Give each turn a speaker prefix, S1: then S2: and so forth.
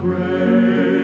S1: grace.